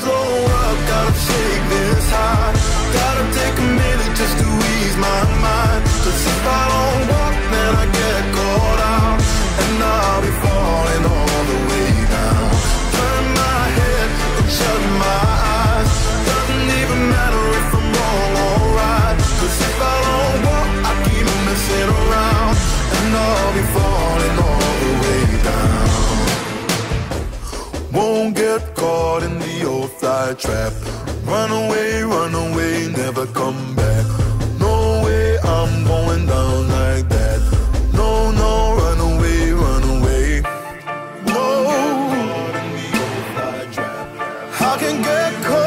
slow up, gotta shake this high. Gotta take a minute just to ease my mind. Cause if I don't walk, then I get caught out. And I'll be falling all the way down. Turn my head and shut my eyes. Doesn't even matter if I'm wrong or right. Cause if I don't walk, I keep messing around. And I'll be falling all the way down. Won't get caught in the fly trap. Run away, run away, never come back. No way, I'm going down like that. No, no, run away, run away. No, I can get caught.